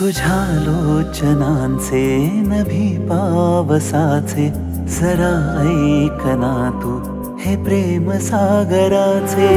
तुझ्या लोचनांचे नभी पावसाचे जरा ऐकना तू हे प्रेम सागराचे।